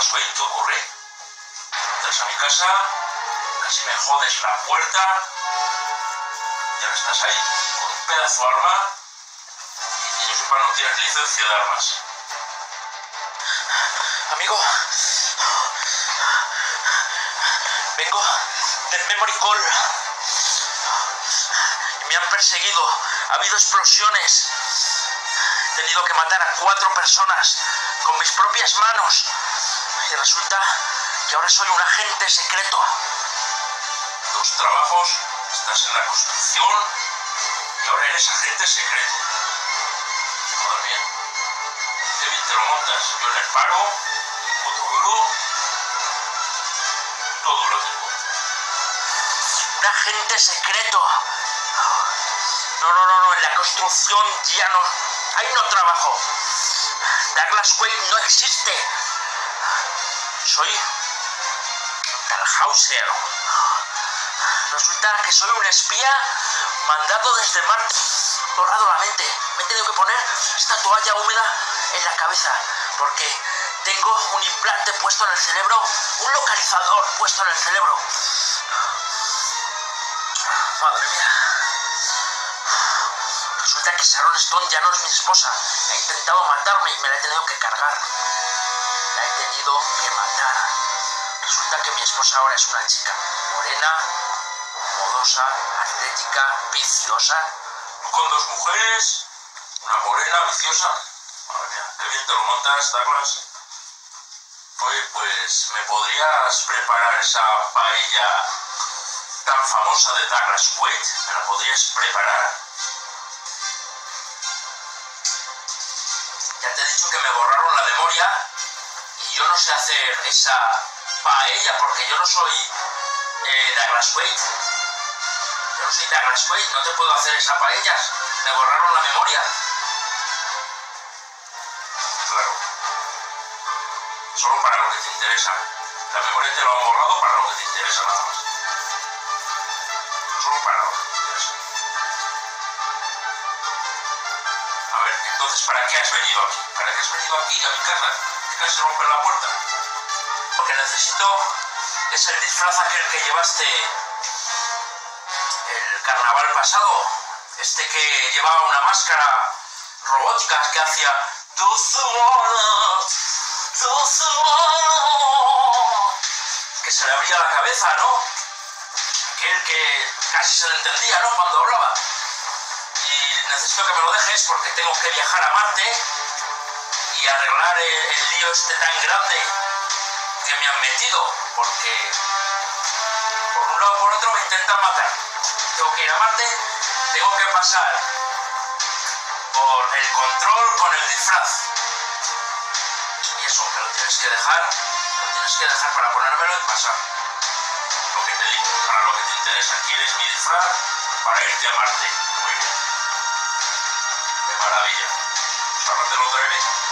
Wade, ¿qué ocurre? Entras a mi casa, casi me jodes la puerta, y ahora estás ahí con un pedazo de arma, y yo sepa no tienes licencia de armas. Amigo, vengo del Memory Call. Me han perseguido, ha habido explosiones. He tenido que matar a cuatro personas con mis propias manos. Y resulta que ahora soy un agente secreto. Dos trabajos, estás en la construcción y ahora eres agente secreto. Madre mía. Bien te lo montas. Yo en el paro, puto duro. Puto duro tengo. Un agente secreto. No, no, no, no, en la construcción ya no. Ahí no trabajo. Douglas Wade no existe. Soy un Dalhauser. Resulta que soy un espía mandado desde Marte. Borrado la mente. Me he tenido que poner esta toalla húmeda en la cabeza porque tengo un implante puesto en el cerebro, un localizador puesto en el cerebro. Madre mía. Resulta que Sharon Stone ya no es mi esposa. Ha intentado matarme y me la he tenido que cargar. Tenido que matar. Resulta que mi esposa ahora es una chica morena, modosa, atlética, viciosa. Tú con dos mujeres, una morena, viciosa. Madre mía, qué bien te lo montas, Douglas. Oye, pues, ¿me podrías preparar esa paella tan famosa de Douglas Wade? ¿Me la podrías preparar? Ya te he dicho que me borraron la memoria yo no sé hacer esa paella porque yo no soy eh, Douglas Wade. Yo no soy Douglas Wade, no te puedo hacer esa paella. Me borraron la memoria. Claro. Solo para lo que te interesa. La memoria te lo han borrado para lo que te interesa nada más. Solo para lo que te interesa. A ver, entonces, ¿para qué has venido aquí? ¿Para qué has venido aquí a mi casa? ¿Que casi romper la puerta? Porque necesito es el disfraz aquel que llevaste el carnaval pasado. Este que llevaba una máscara robótica que hacía que se le abría la cabeza, ¿no? Aquel que casi se le entendía, ¿no? Cuando hablaba. Y necesito que me lo dejes porque tengo que viajar a Marte y arreglar el, lío este tan grande que me han metido, porque por un lado o por otro me intentan matar. Tengo que ir a Marte, tengo que pasar por el control con el disfraz. Y eso, me lo tienes que dejar, lo tienes que dejar para ponérmelo y pasar. Lo que te digo, para lo que te interesa. ¿Quieres mi disfraz? Para irte a Marte. Muy bien. De maravilla. Ahora te lo traeré.